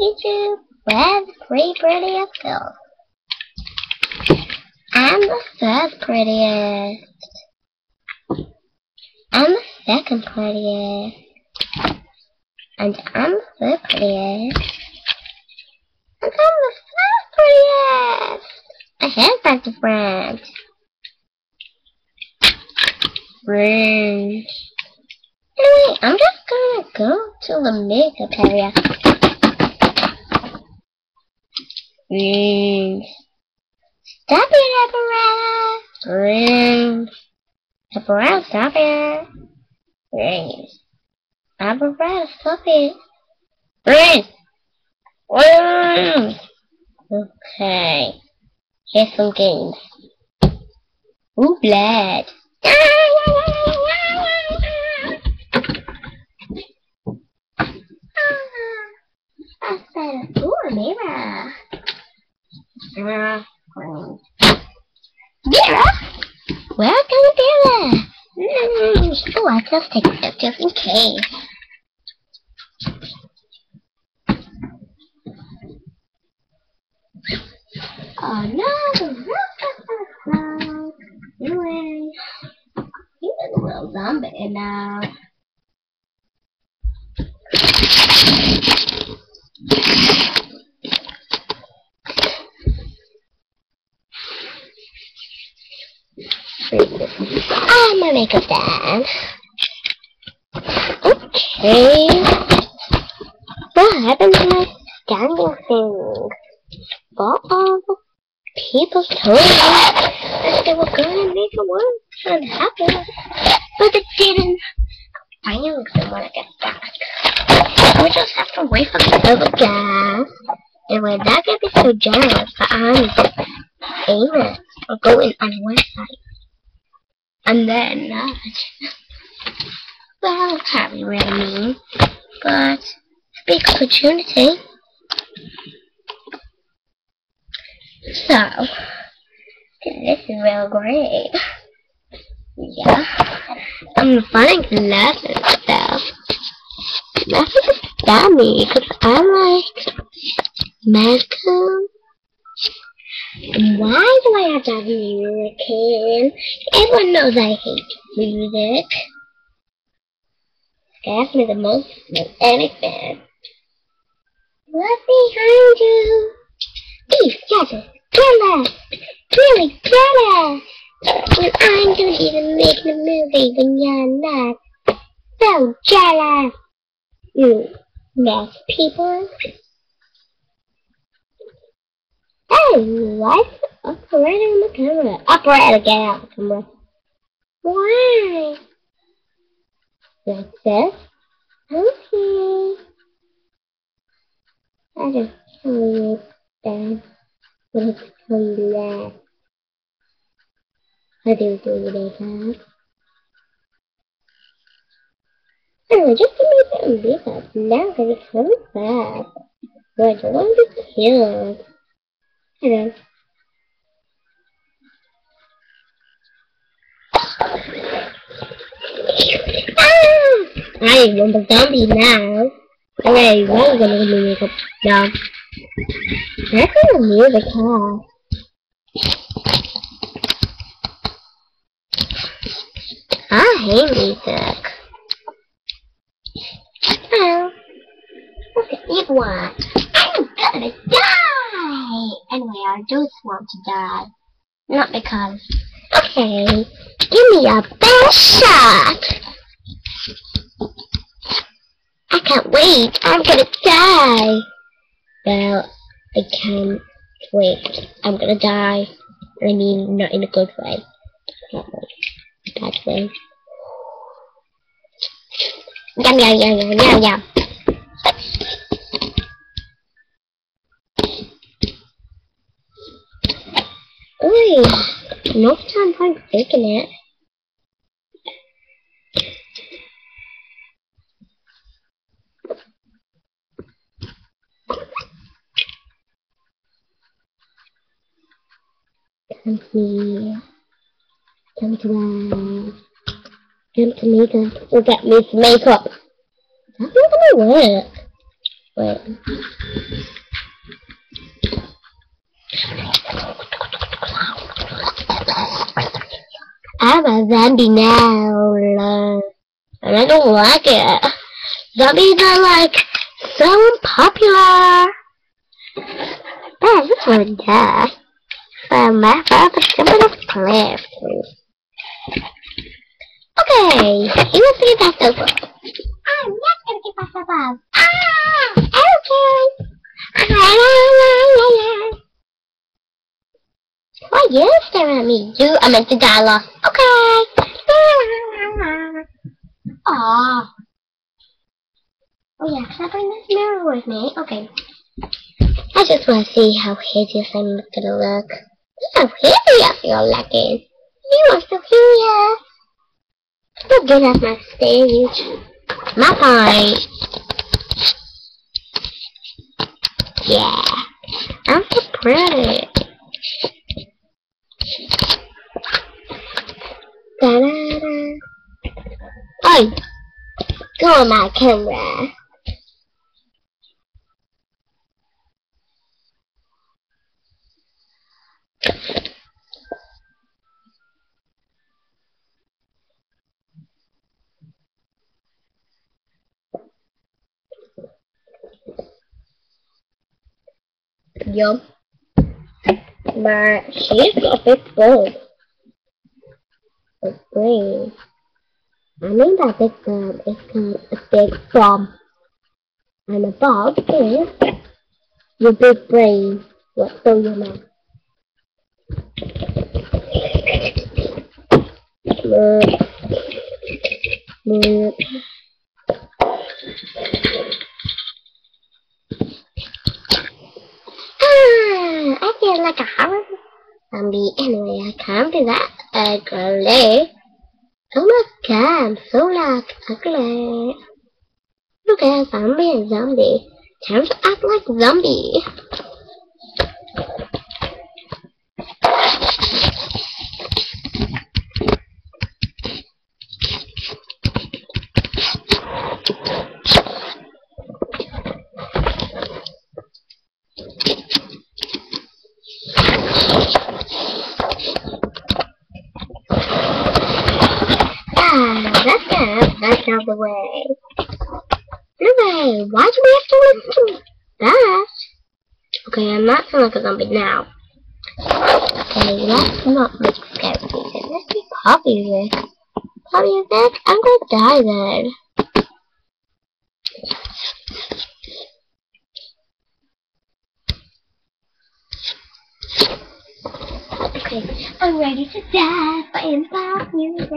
YouTube, pretty pretty of girls? I'm the third prettiest. I'm the second prettiest. And I'm the third prettiest. And I'm the first prettiest. I have back to friends. Friends. Anyway, I'm just gonna go to the makeup area. Friends. Stop it, apparatus! Friends. Apparatus, stop it! Friends. Apparatus, stop it! Friends! Okay. Here's some games. Ooh, blood. Mirror. Mirror? Welcome, Mirror. Mm, oh, I just take a step just in case. Oh no, Anyway, he's a little zombie now. I'm gonna make a dance. Okay. What happened to my standing thing? The people told me that they were gonna make a one and happen, but it didn't. I someone to wanna get back. We just have to wait for the silver gas. And when that gets be so generous that I'm famous or going on a website. And then, uh, well, can't be really mean, but a big opportunity. So, this is real great. Yeah, I'm finding lessons stuff. Nothing stop me, because I like medical. Why do I have to have music in? Everyone knows I hate music. Scares me the most of anything. Look behind you. These guys Killer! Really killer! When I'm doing even making a movie when you're not. So jealous! You mess people. Hey, what? Operator on the camera. Operator, get out of the camera. Why? Like this? Okay. I just tell you that. Alhamdulillah. Ada itu mereka. Oh, just to make it bigger. Now that it's coming back. But I want to Hello. Ah! I am the zombie now. Okay, what is gonna make up now? That's kind of music, huh? I hate music. Oh, look at it one. I'm gonna die! Anyway, I just want to die. Not because. Okay, give me a best shot! I can't wait! I'm gonna die! Well, I can't wait. I'm gonna die. I mean, not in a good way. Not a bad way. Yum, yum, yum, yum, yum, yum. Ooh, no time I'm faking it. Come here. Come to us. Come to makeup. Oh, me needs makeup. That's not gonna work. Wait. I'm a zombie now, and I don't like it. Zombies are like so unpopular. Man, this one die. But my father jumping off cliff. Okay, he wants to get back over. I'm not gonna get back above. Ah! Okay. La, la, la, la, Why you staring at me? You, I meant to dollar. Okay. Aww. Oh yeah, can I bring this mirror with me? Okay. I just want to see how hideous I'm gonna look. How hideous you're looking. You are so hideous. Don't get my stage. My point. Yeah. I'm so pretty. You're my camera. Yo. But she's a bit bold. A green. I mean that big bird is called a big bomb. And a bomb is your big brain. What fill your mouth. Look. Ah, I feel like a horrible zombie. Anyway, I can't do that ugly. Oh my god, I'm so like ugly. Look at zombie and zombie. Time to act like zombie. Ah, that's good. That's out of the way. Anyway, why do we have to listen to that? Okay, I'm not feeling like a zombie now. Okay, let's not make scary music. Let's be pop music. Pop music? I'm gonna die then. Okay, I'm ready to die playing pop music.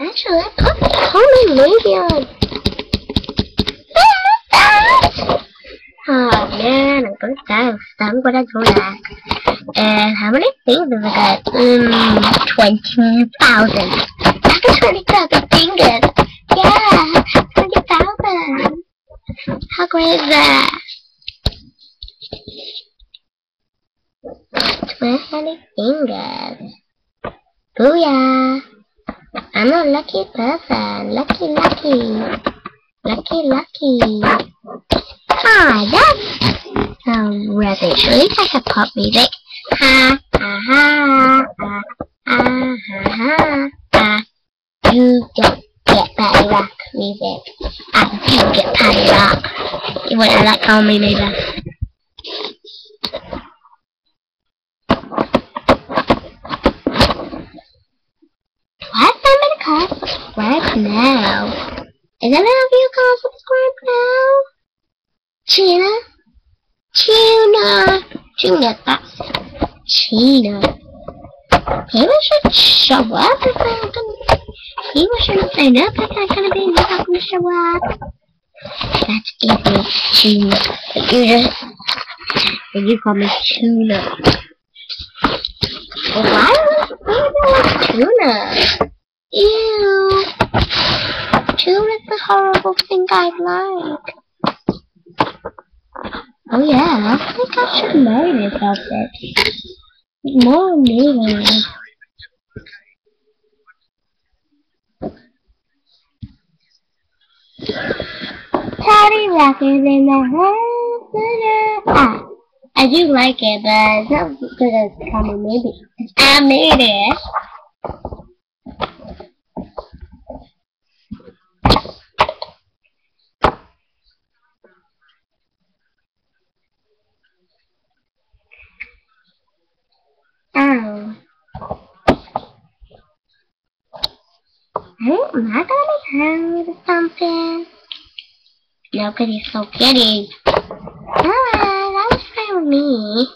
Actually, I put the whole movie on. Oh man, I'm gonna die. I'm gonna do that. And how many things fingers I got? Mm, 20,000. I got 20,000 fingers. Yeah, 20,000. How great is that? 20 fingers. Booyah! I'm a lucky person. Lucky, lucky. Lucky, lucky. Ah, that's rubbish. At least I have pop music. Ha, ha, ha, ha, ha, ha, ha, ha. You don't get party rock music. I do get party rock. You wouldn't like calling me neither. Why is that many cars subscribe now? Is that how you call subscribe now? Gina? Gina! Gina, that's Gina. Maybe I should show up if I'm gonna... Maybe I shouldn't sign up if I'm gonna be not gonna show up. That's evil, Gina. But you just... And you call me Tuna. Well, why would I like tuna? Ew. Tuna's the horrible thing I like. Oh yeah, I think I should marry this outfit. More amazing. party rockers in the hospital. Ah, I do like it, but it's not good as common maybe. I made it. Oh. I am not gonna be hurt or something. No, because he's so kitty. Alright, that was fine with me.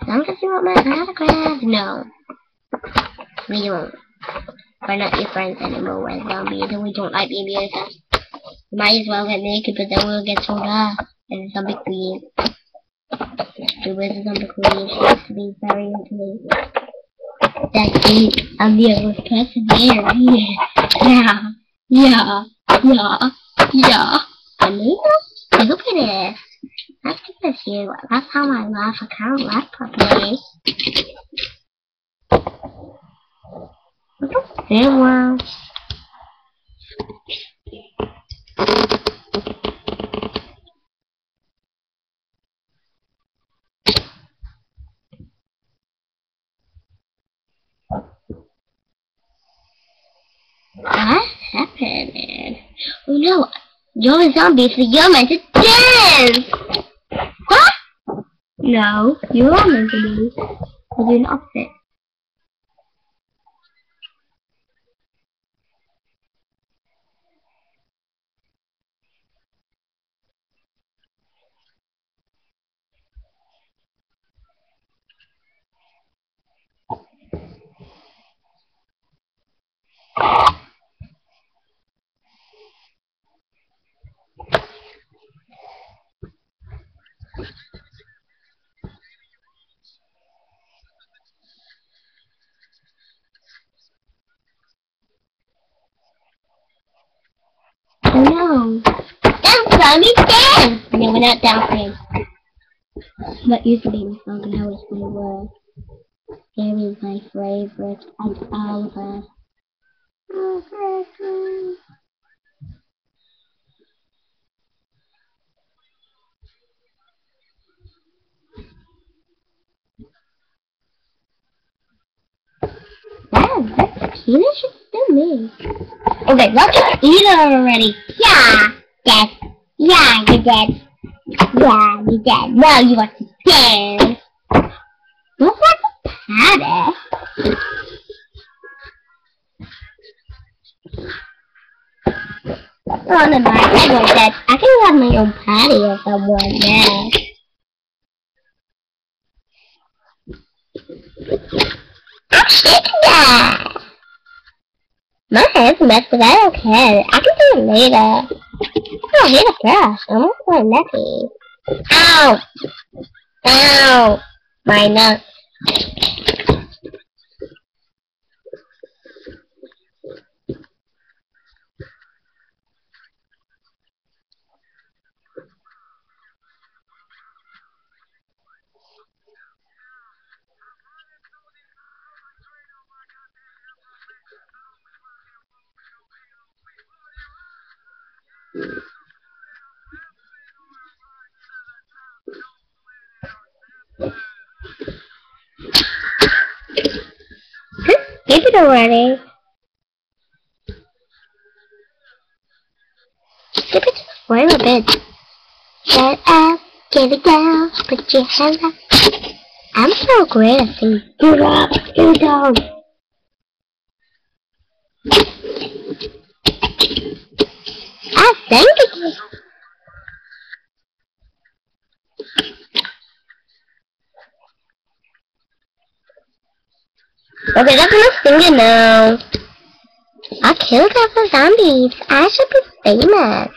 As long as you want my autograph. No. We don't. We're not your friends anymore, we're zombies, and we don't like being near us. We might as well get naked, but then we'll get sold off. And the zombie queen. Was a zombie queen, she used to be very into That's it. I'm the only person here. Yeah. Yeah. Yeah. Yeah. Amigo? Look at it. Let's get this here. That's how my laugh account laughed properly. There was. What's Oh no, you're a zombie, so you're meant to dance! What? No, you're meant to be. You do an opposite. No. Dance, zombie, dance! No, we're not used to be my now it's my word. Gary is my favorite and Oliver. Wow, that's Tina should do me. Okay, let's eat it already. Yeah, Dad. Yeah, you're dead. Yeah, you're dead. Now you want to dance. Looks like a patty. Oh, never mind. I want that. I can have my own patty if I want now. I'm shaking that. My hair's messed but I don't care. I can do it later. Oh, I don't a brush. I'm not going messy. Ow! Ow! My nuts. Give it already. Give it wait a bit. Get up, get it down, put your hands up. I'm so great at singing. Get up, get down. Sang it. Okay, that's enough singing now. I killed all the zombies. I should be famous.